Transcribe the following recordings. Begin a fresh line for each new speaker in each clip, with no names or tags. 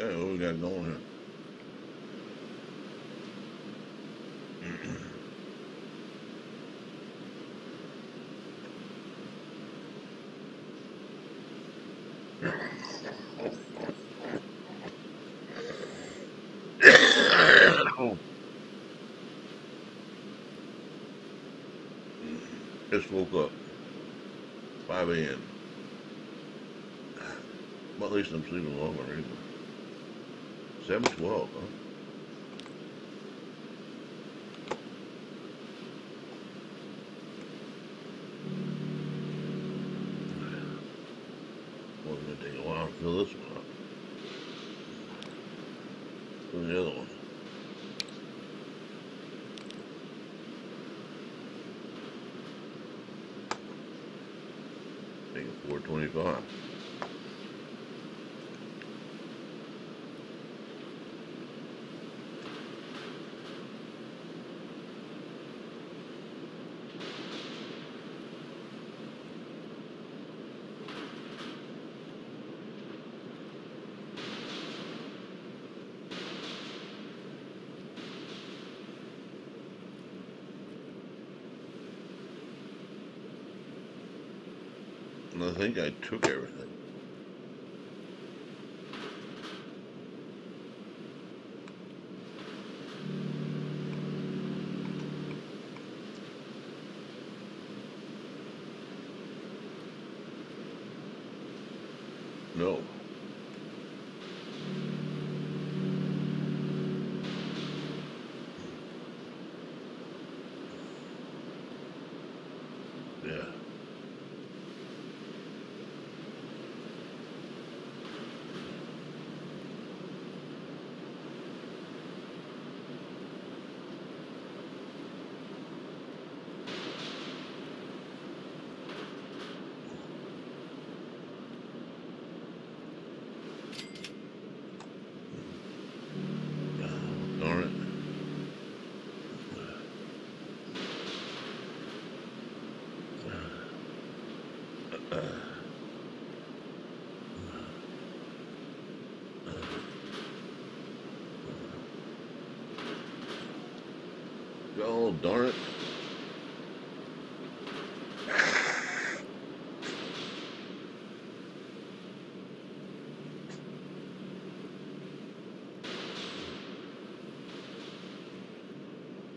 Okay, what we got going here? Just woke up. 5 a.m. Well, at least I'm sleeping longer. Either. 712, huh? It's gonna take a while to fill this one up. The other one? Make it 425. I think I took everything. No. Yeah. Darn it. Oh, darn it.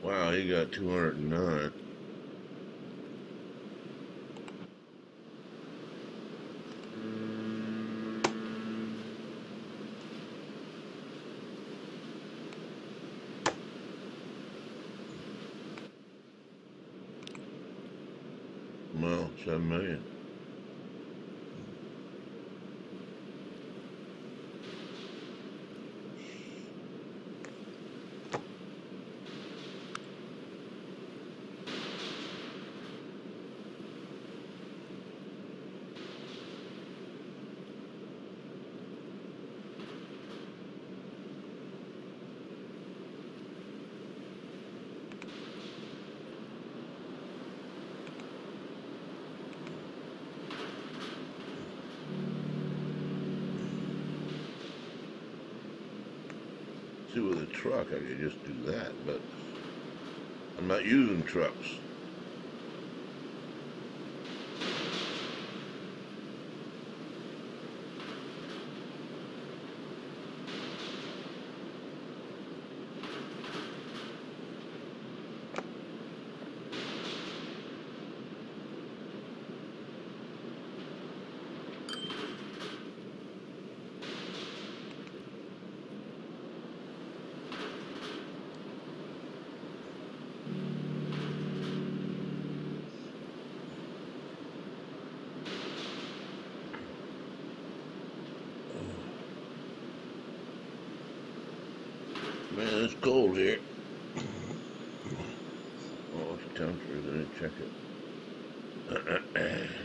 Wow, he got 209. 7 million. With a truck, I could just do that, but I'm not using trucks. Man, it's cold here. Oh, it's a temperature. Let me check it.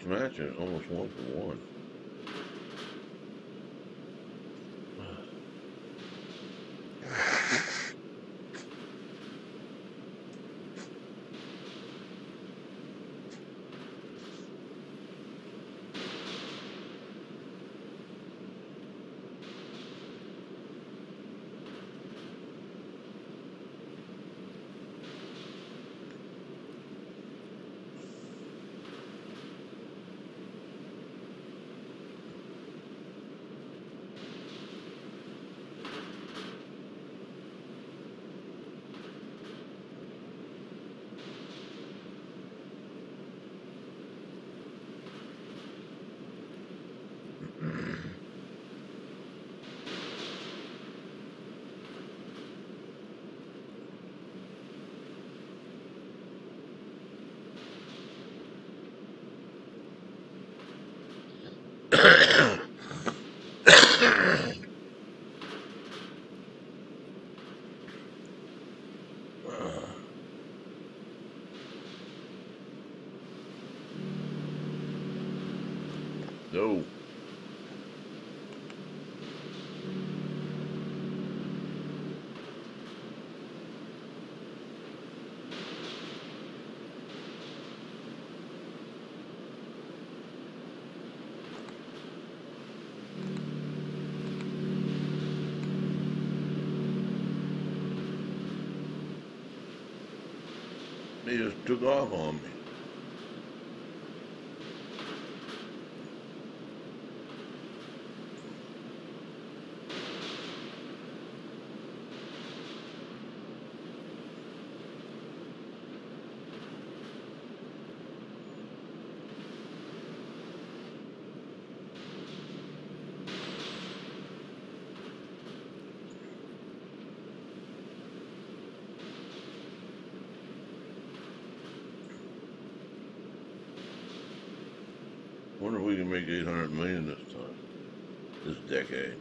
It's matching. Almost one for one. no. He just took off on me. I wonder if we can make 800 million this time, this decade.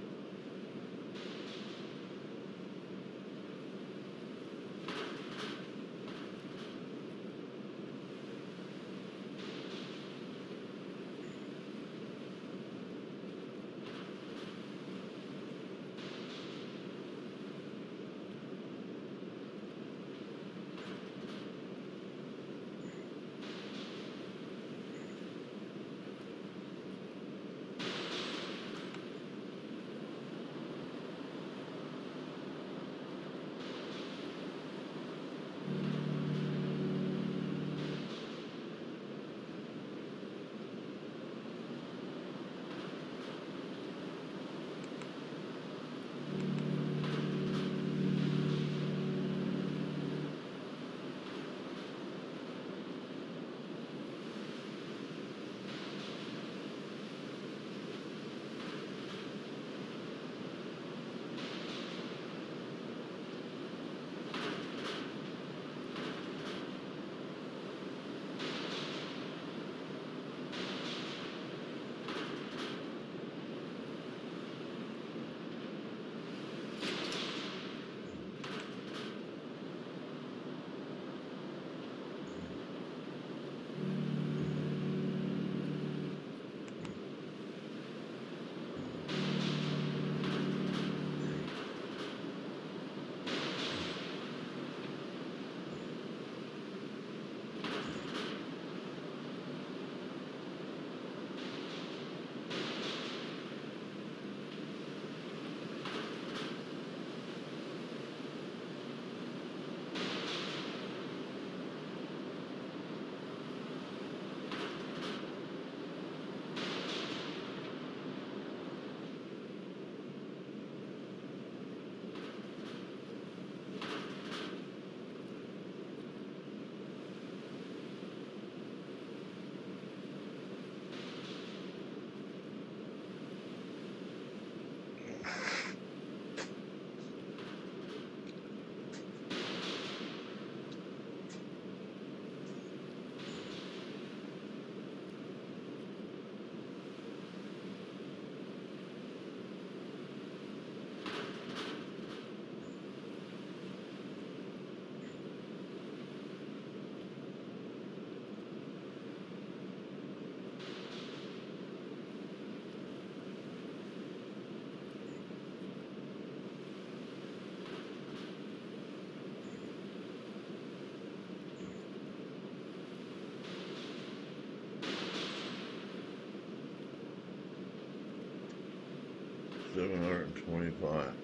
Five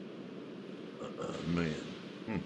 uh, million. Hmm.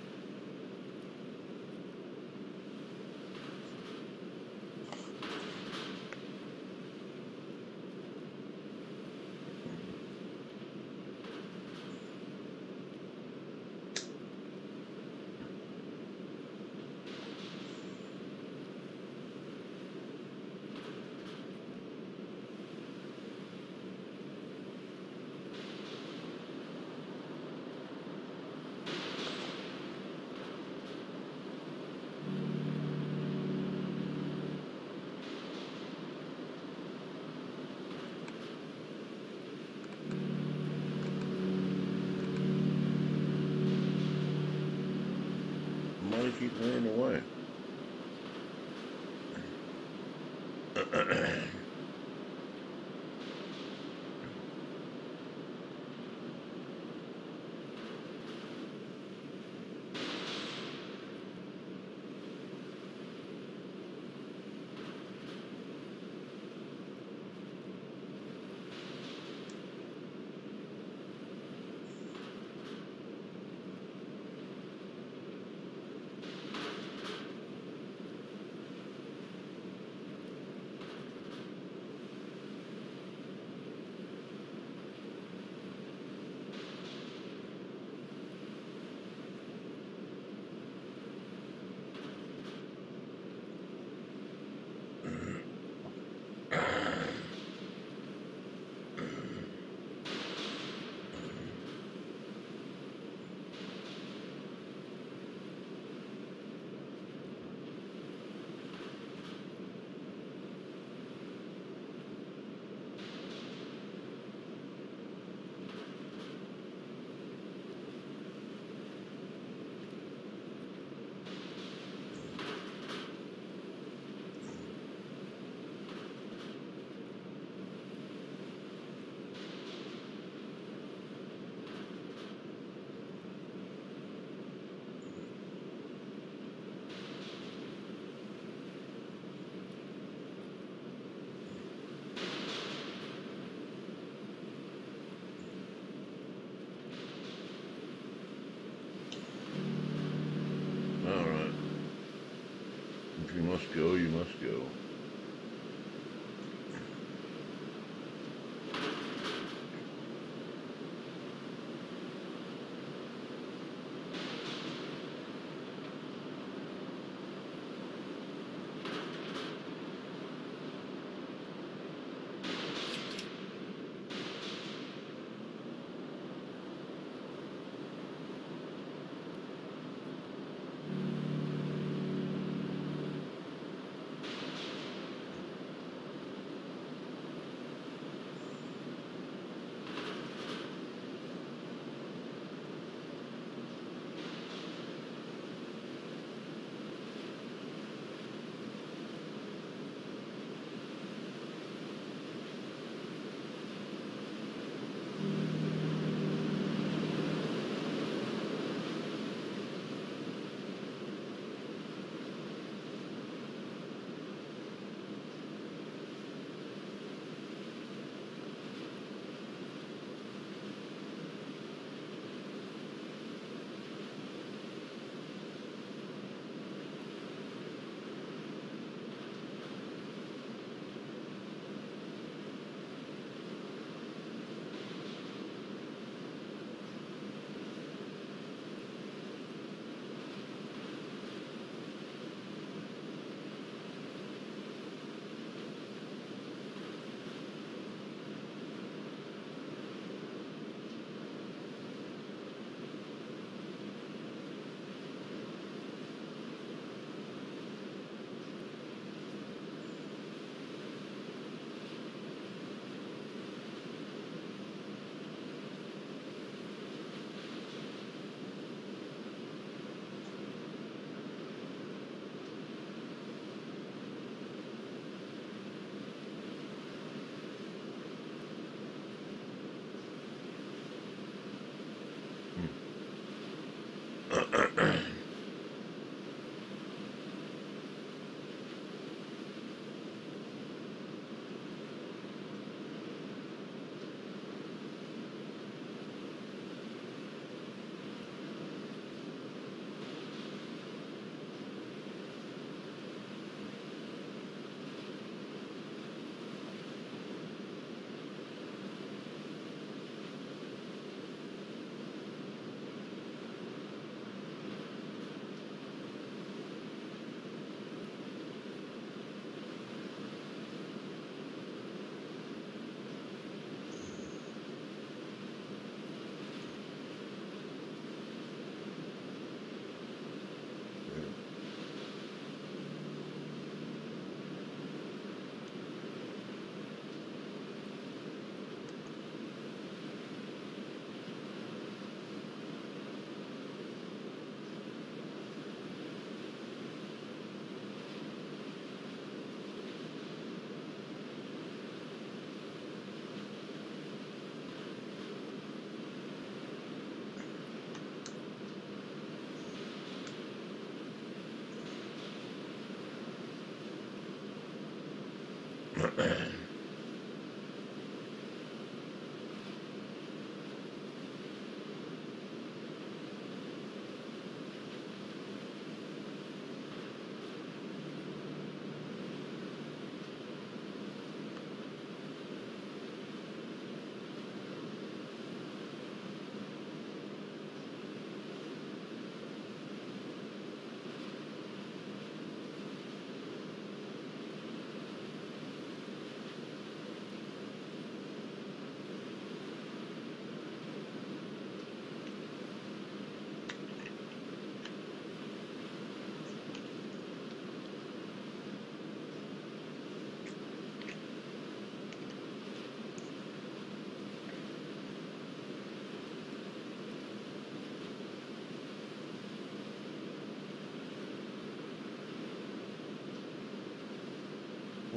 Money running away. All right. If you must go, you must go.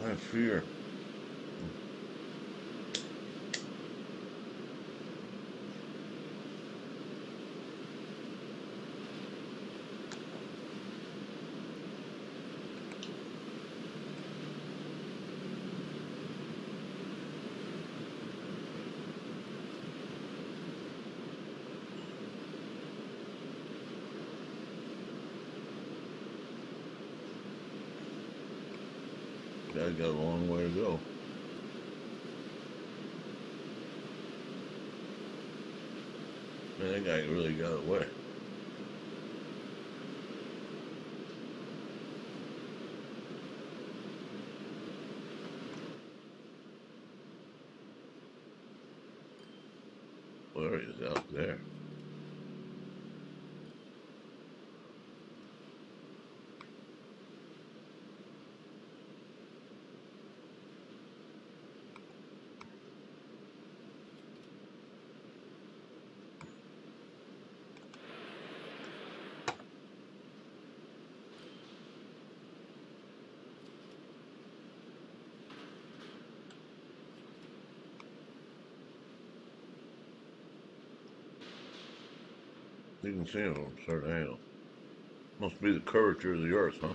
I fear. Guy's got a long way to go. Man, that guy really got away. Where he out there. You can see them certain angle. Must be the curvature of the earth, huh?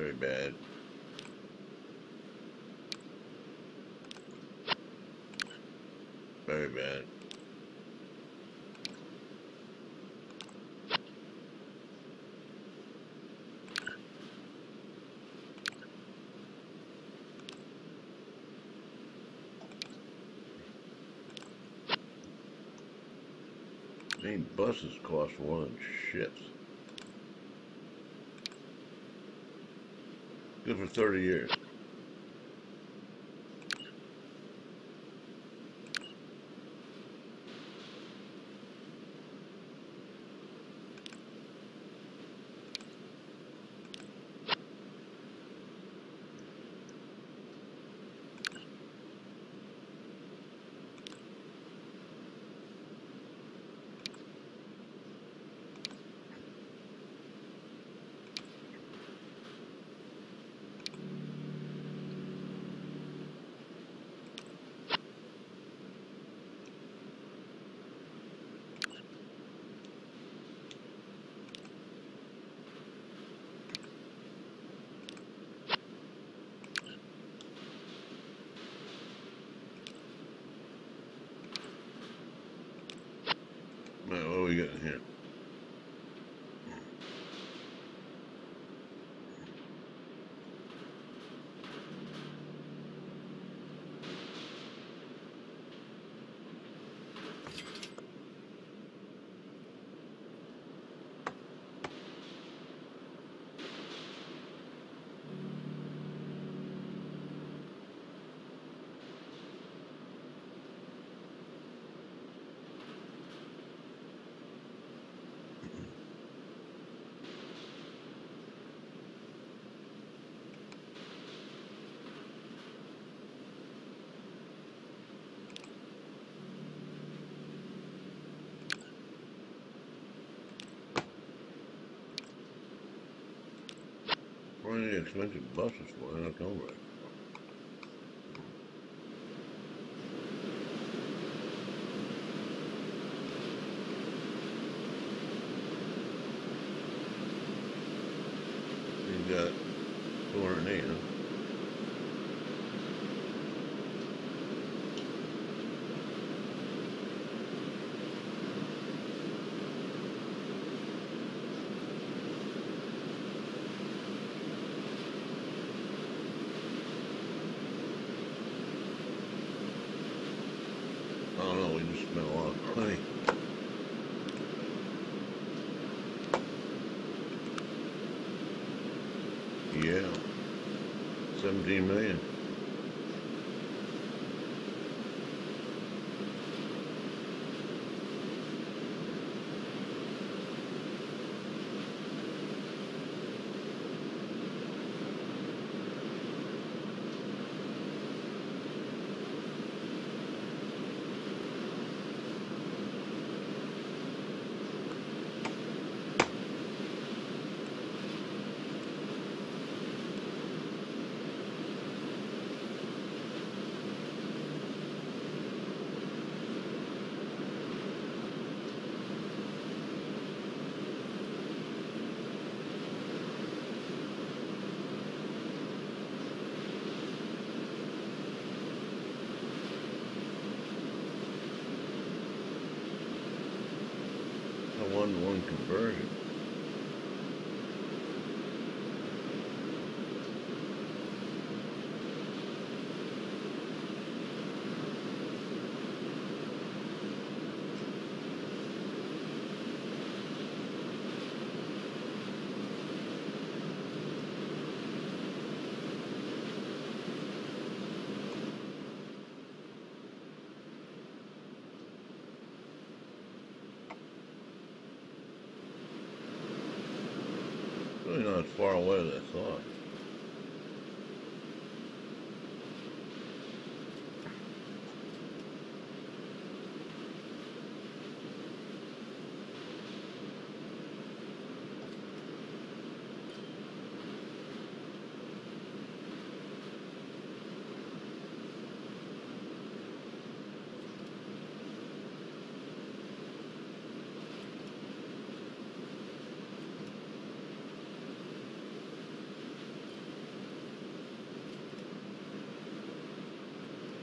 Very bad. Very bad. These buses cost more than Good for 30 years. What are getting here? What are the expensive buses for? I don't know. Right. You got 208, huh? 17 million. Conversion. Far away I thought.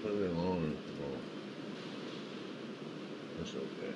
Put it alone and well, that's okay.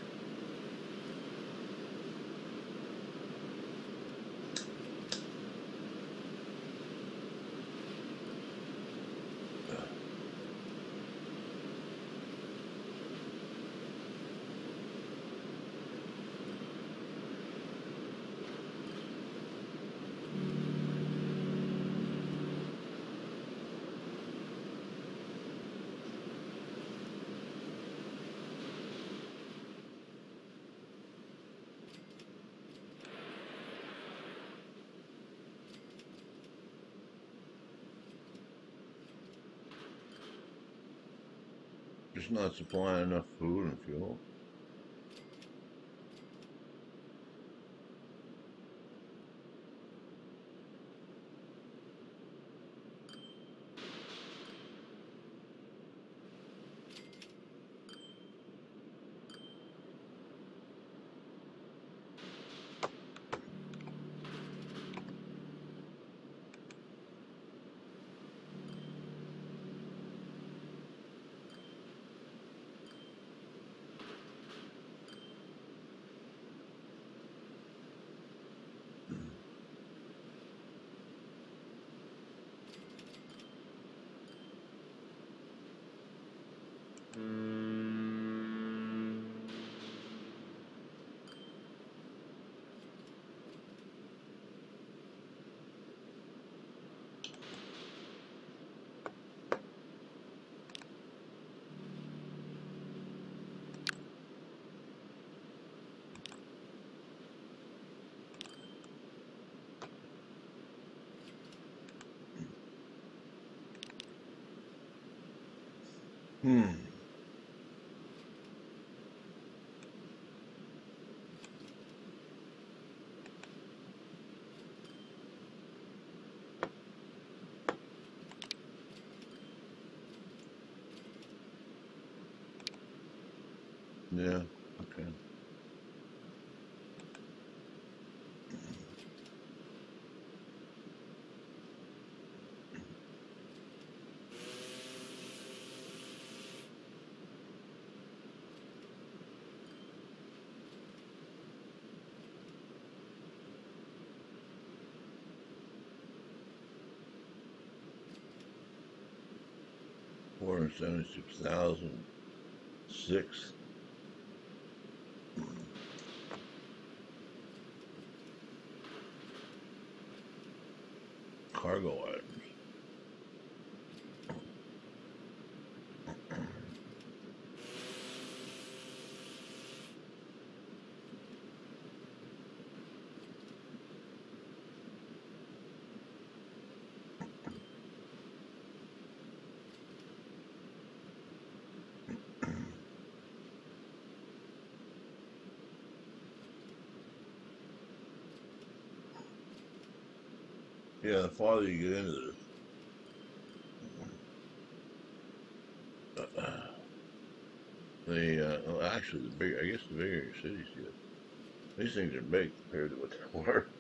Just not supplying enough food and fuel. Hmm. Yeah. Okay. Four hundred seventy-six thousand six. Yeah, the farther you get into this, the uh, well, actually the big, I guess the bigger your cities get, these things are big compared to what they were.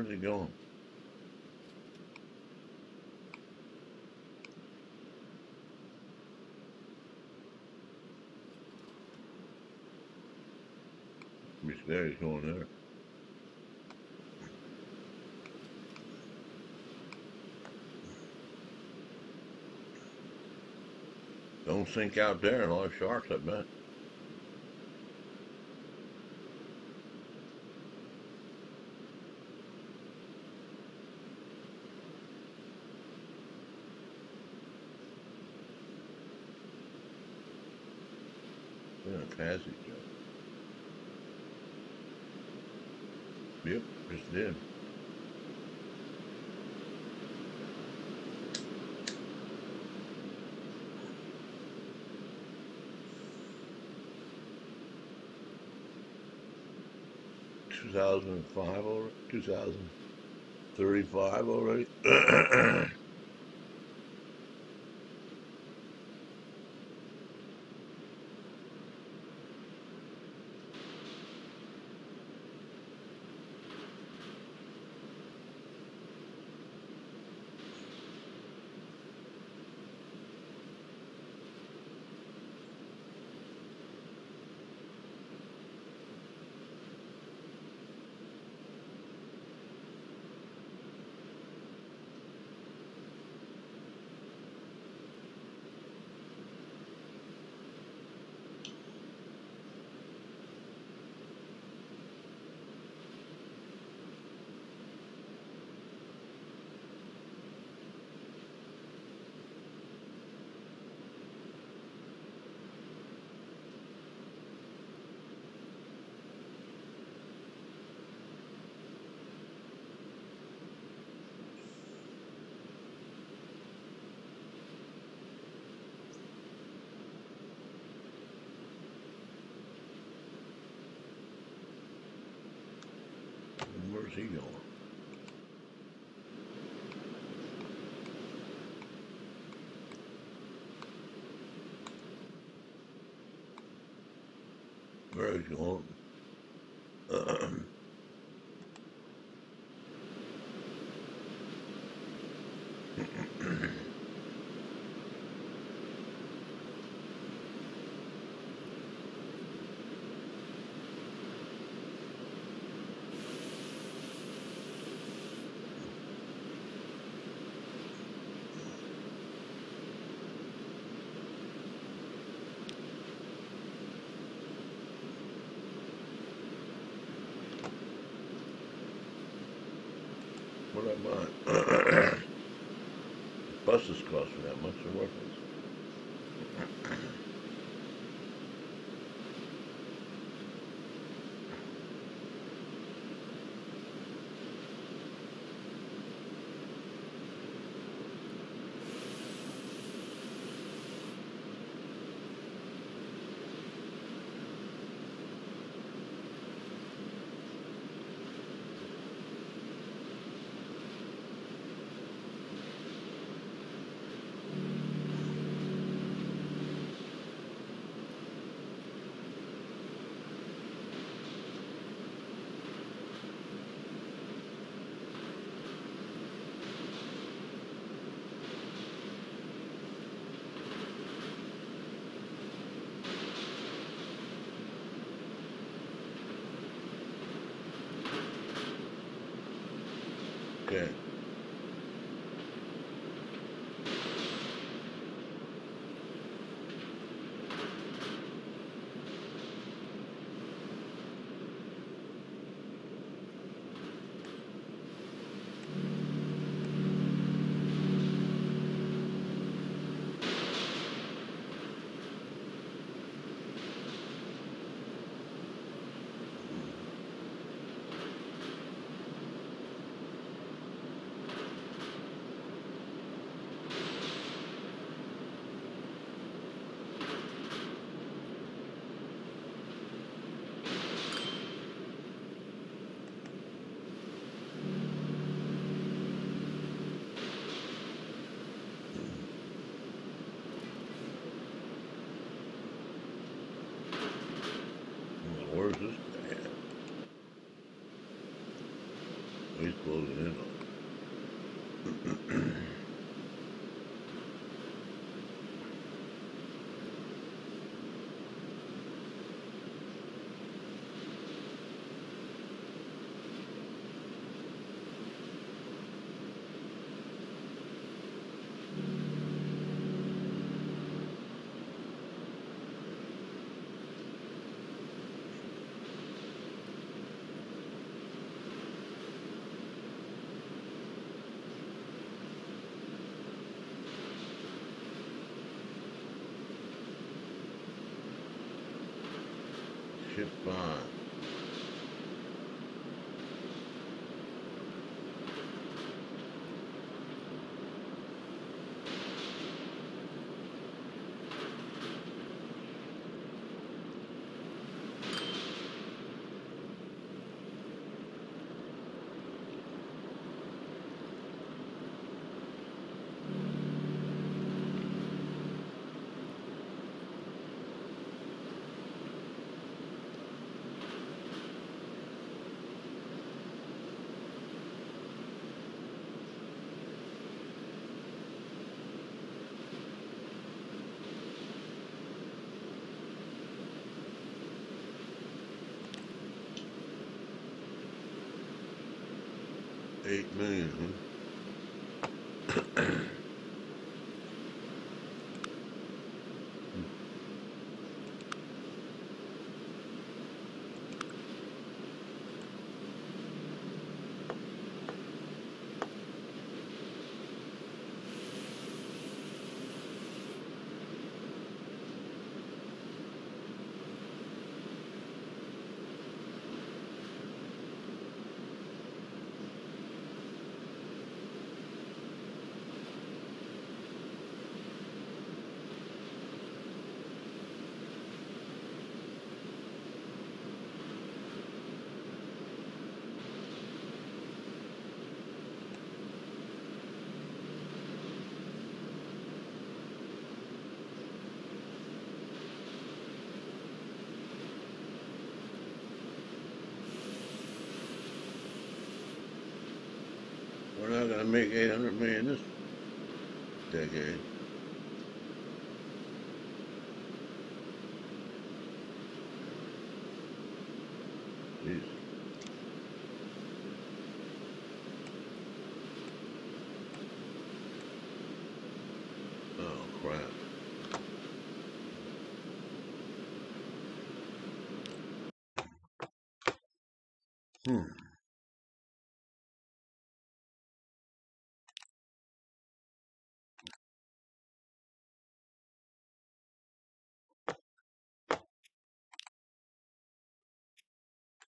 Where's he going? Which there he's going there. Don't sink out there and the sharks, I bet. Passage. Yep, just did. Two thousand and five already. Two thousand thirty-five already. Where's he going? Where is he going? what I buy? Buses cost me that much, or what? Okay. Well, Where's this guy at? He's closing in on. it. Ship on. Eight million, Gonna make eight hundred million this decade. Jeez. Oh, crap. Hmm.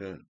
Good.